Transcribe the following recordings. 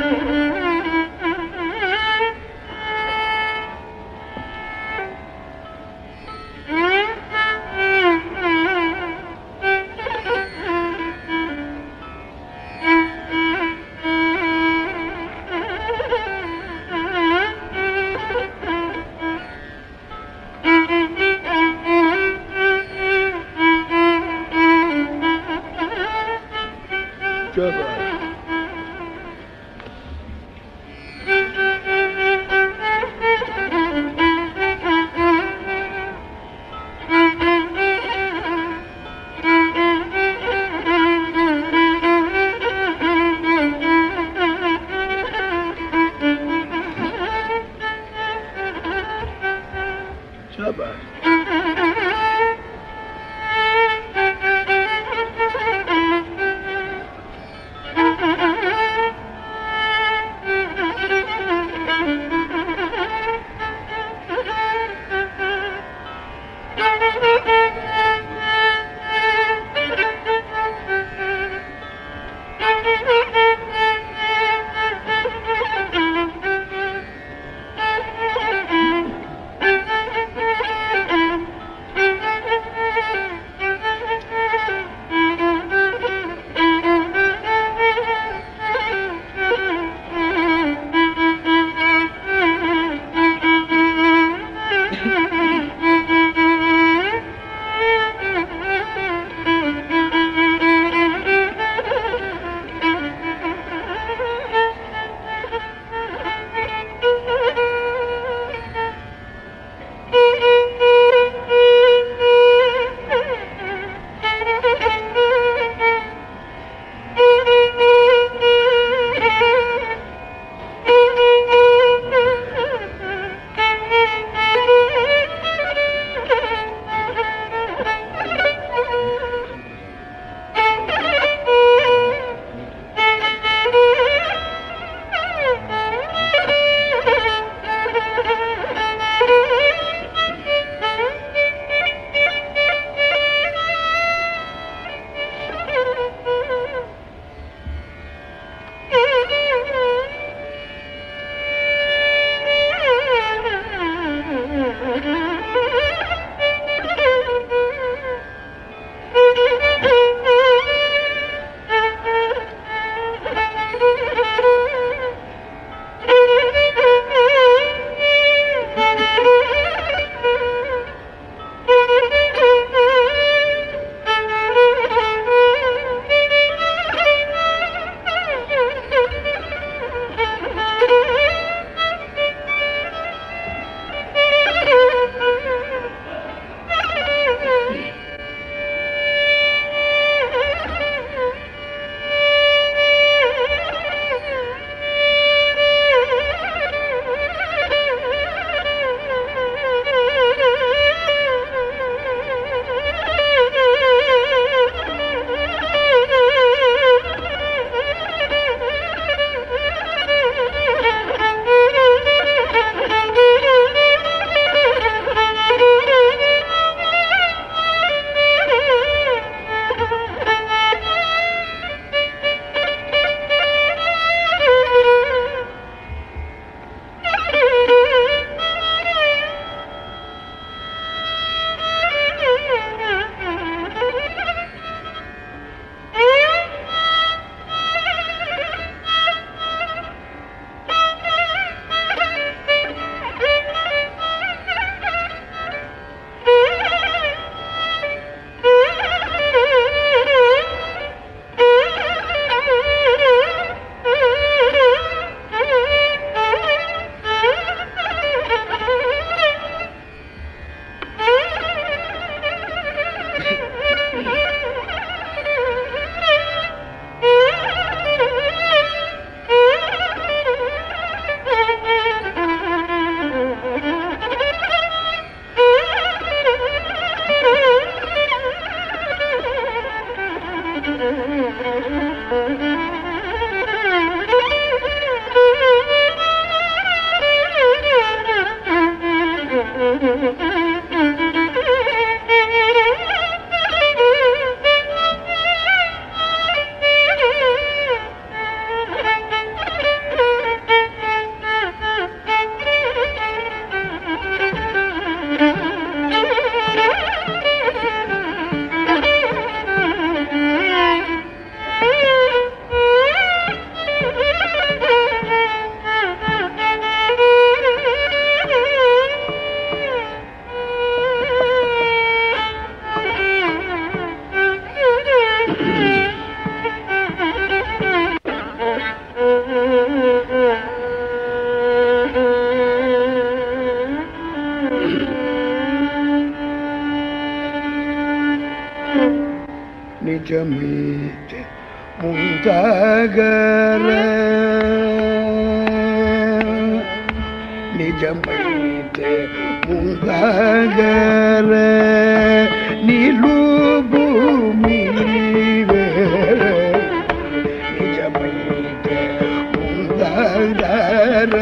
Mm-hmm. முந்தகர நிஜமைத்து முந்தகர நிலுபூமி நிஜமைத்து முந்தகர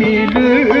நிலுபூமகர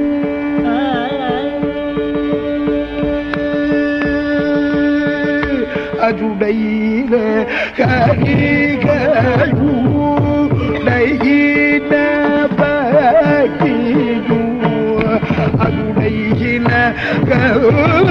சுடையில ஹரிகையூடையின பகினு அதுடையின கரு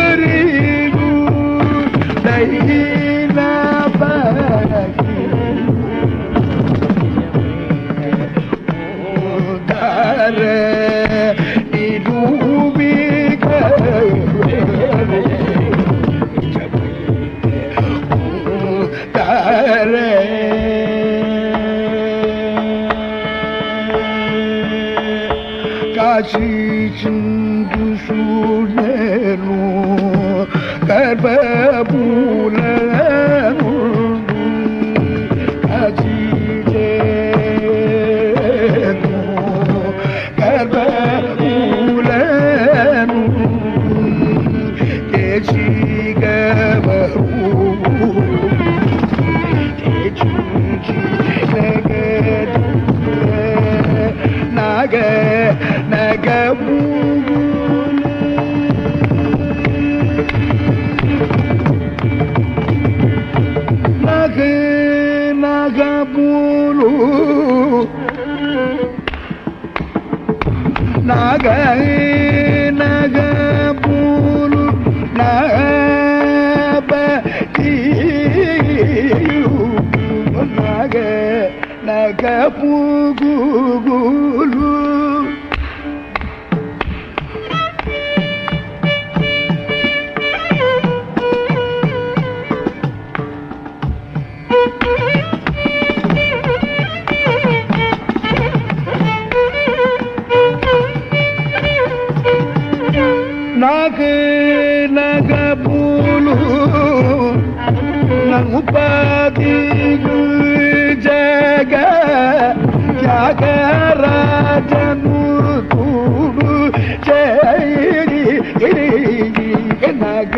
babu. நாக నాగ నగ పూలు నముపది జగ త్యాగరాజను తూడు చేయి నగ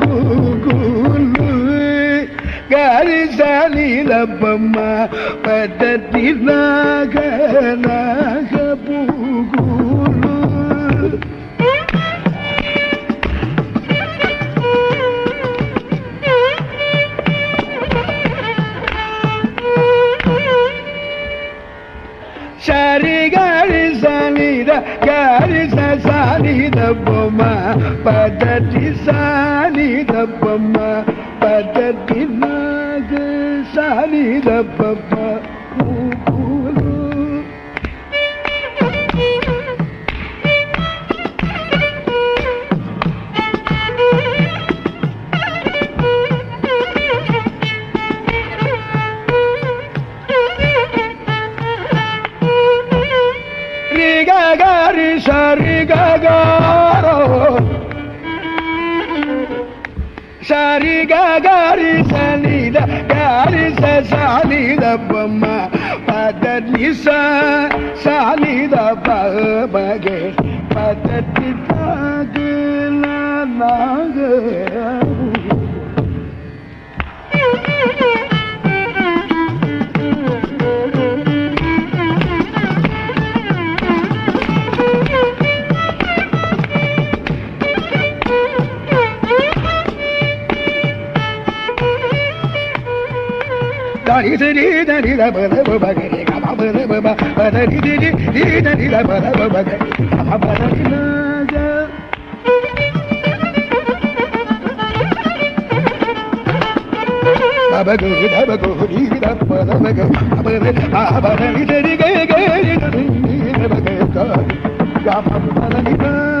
ಲಭಮ ಪದತಿ ನಾಗ ನಾಗ ಪೂಗೂರು ಸರಿ ಗಾಳಿ ಸಾನಿದ ಗಾಳಿ ಸಾನಿದ ಬೊಮ್ಮ ಪದತಿ ಸಾನಿದ ಬೊಮ್ಮ சரி கரி சரி ககாரோ சரி கரி சனித கரி சனித பம்மா பதனி சனித பகே பதத்தி தாகல நாக Thank you. స రి గ గ రో స రి గ గ రి స ని ద గ రి స స ని ద బ మ ప పద నిస సానిద బగే పదటి నాగల నాగ దని దని దని ద బద బగ రే గమ బద బద బద ని ది ది ది దని ద బద బగ రే గమ బద ని నాగ బగ ద బగ రి ద బద బగ బద బద ని ది ది గ గ రి ద ని ది బగ గ గమ బద ని నాగ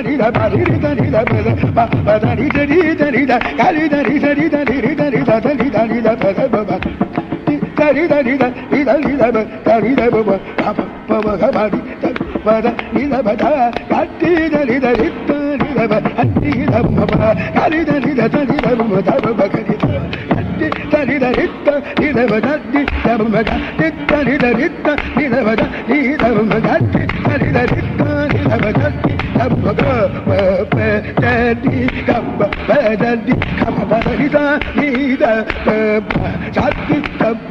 దని ద పరి దని ద పద ప దని దని దని ద కలి దని దని దని దని ద దని దని ద పద ప ప దని దని ద ని ద ని ద ప దని ద ప ప ప ప గ ప ని ద ప ద ని ద ప ద కత్తి దని ద ని ద ని ద ప ابدا ابدا بددي دب بددي كما بددي دب جد دب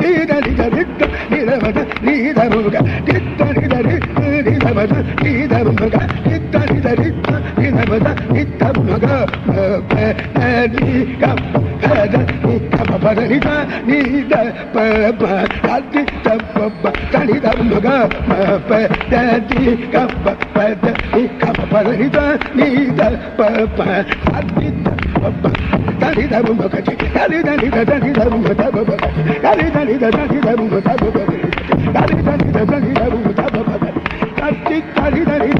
சீதலிதரிக்க நிலவத நீதமுக நித்தரிதரி நிலவத நீதமுக நித்தரிதரிக்க भद इत्थ मग नी ग भद इत्थ भद नि ग नि द प प अति त प प तनि द मग प प द नि ग प प द इत्थ भद नि ग नि द प प अति त प प तनि द मग ति तनि द नि द तनि द मग द प प तनि द नि द तनि द मग द प प तनि द नि द तनि द मग द प प तनि द नि द तनि द मग द प प